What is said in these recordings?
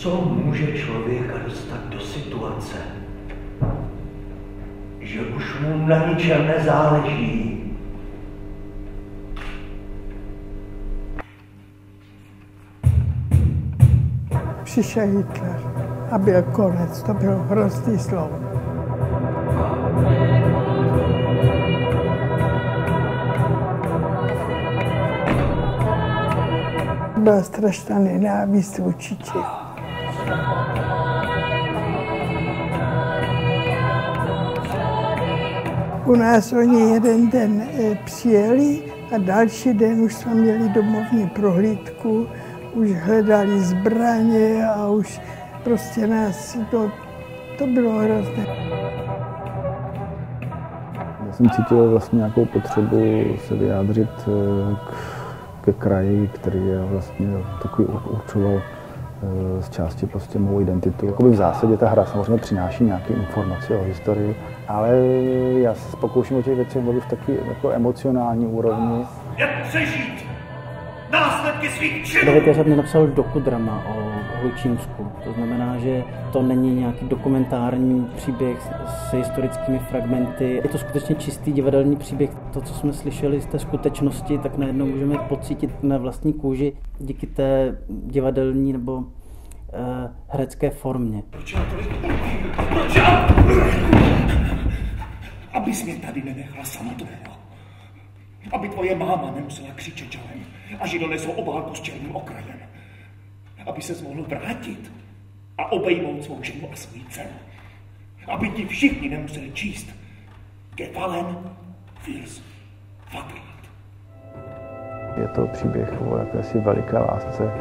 Co může člověka dostat do situace, že už mu na ničem nezáleží? Přišel Hitler a byl konec, to bylo hrozný slovo. Byla strašná nenávist vůči Čechům. U nás oni jeden den eh, přijeli a další den už jsme měli domovní prohlídku, už hledali zbraně a už prostě nás, to, to bylo hrozné. Já jsem cítil vlastně nějakou potřebu se vyjádřit eh, k, ke kraji, který je vlastně takový určoval z části prostě mou identitu. Jakoby v zásadě ta hra samozřejmě přináší nějaké informace o historii, ale já se pokouším o těch věcech mluvit v taky jako emocionální úrovni. Jak přežít následky svých činů? David Jařab mi napsal dokudrama o Hojčínsku. To znamená, že to není nějaký dokumentární příběh s historickými fragmenty. Je to skutečně čistý divadelní příběh. To, co jsme slyšeli z té skutečnosti, tak najednou můžeme pocítit na vlastní kůži díky té divadelní nebo uh, herecké formě. Proč já tolik Proč já? Abys mě tady nenechala samotného. Aby tvoje máma nemusela křičet čelem a že donesou obálku s černým okrajem aby se mohl vrátit a obejmout svou ženu a svůj dceru. Aby ti všichni nemuseli číst Gefallen fürs Vaterland. Je to příběh o jakési veliké lásce,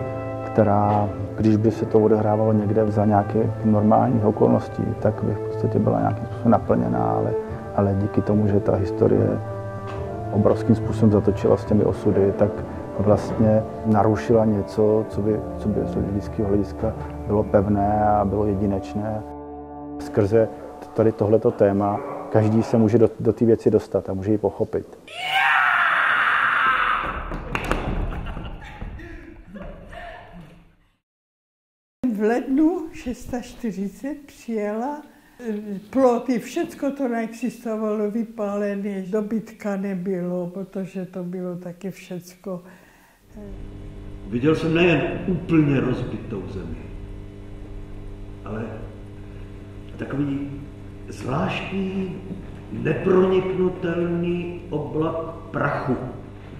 která, když by se to odehrávalo někde za nějaké normální okolností, tak by v podstatě byla nějakým způsobem naplněná, ale, ale díky tomu, že ta historie obrovským způsobem zatočila s těmi osudy, tak vlastně narušila něco, co by, co by z lidského hlediska bylo pevné a bylo jedinečné. Skrze tady tohleto téma každý se může do, do té věci dostat a může ji pochopit. V lednu 640 přijela ploty, všecko to neexistovalo, vypálené, dobytka nebylo, protože to bylo taky všecko Viděl jsem nejen úplně rozbitou zemi, ale takový zvláštní, neproniknutelný oblak prachu.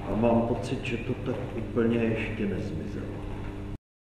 A mám pocit, že to tak úplně ještě nezmizelo.